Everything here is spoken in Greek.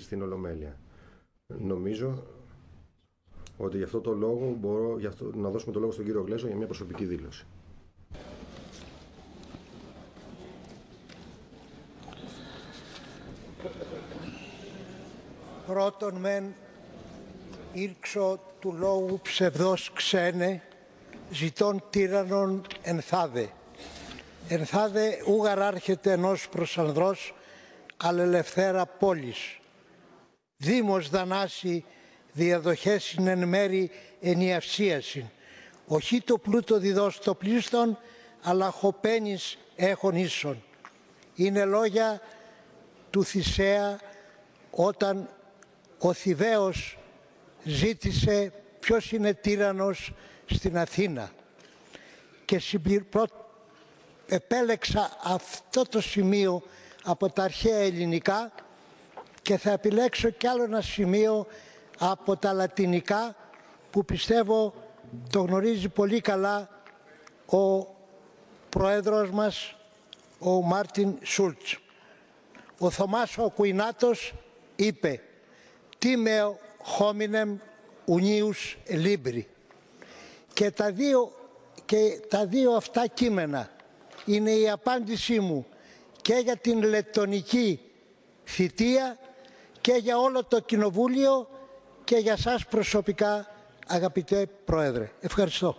στην Ολομέλεια. Νομίζω ότι γι' αυτό το λόγο μπορώ γι αυτό, να δώσουμε το λόγο στον κύριο Γλέζο για μια προσωπική δήλωση. Πρώτον μεν ήρξω του λόγου ψευδός ξένε ζητών τύραννων ενθάδε. Ενθάδε ούγαρ άρχεται ενός προσανδρός αλελευθέρα πόλης. Δήμος δανάσει διαδοχές εν μέρη ενιαυσίασιν. Οχι το πλούτο διδός το πλήστον, αλλά χοπένης έχων ίσον. Είναι λόγια του Θησέα όταν ο Θηβαίος ζήτησε ποιος είναι τύρανος στην Αθήνα και επέλεξα αυτό το σημείο από τα αρχαία ελληνικά και θα επιλέξω κι άλλο ένα σημείο από τα λατινικά που πιστεύω το γνωρίζει πολύ καλά ο πρόεδρος μας, ο Μάρτιν Σούλτς. Ο Θωμάς ο Κουινάτος είπε «Τι με χόμινεμ ουνίους λίμπρι». Και τα δύο, και τα δύο αυτά κείμενα είναι η απάντησή μου και για την λετονική θητεία και για όλο το Κοινοβούλιο και για σας προσωπικά αγαπητέ Πρόεδρε. Ευχαριστώ.